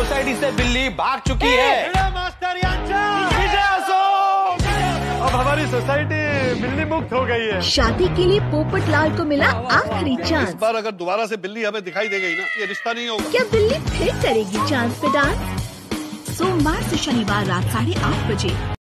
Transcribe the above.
Society से बिल्ली भाग चुकी है। मास्टर विजय अब हमारी सोसाइटी बिल्ली मुक्त हो गई है। शादी के लिए पोपट लाल को मिला आखिरी इस बार अगर दोबारा से बिल्ली हमें दिखाई दे गई ना ये रिश्ता नहीं होगा। क्या बिल्ली फिर करेगी चांस पे डांस? सोमवार से शनिवार रात साढ़े आठ बजे।